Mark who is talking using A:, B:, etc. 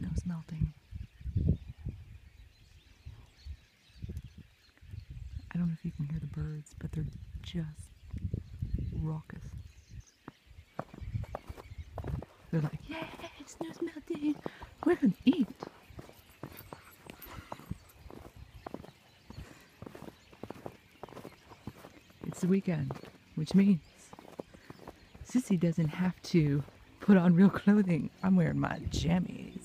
A: snow's melting. I don't know if you can hear the birds, but they're just raucous. They're like, yeah, snow's melting. We're gonna eat. It's the weekend, which means Sissy doesn't have to put on real clothing. I'm wearing my jammies.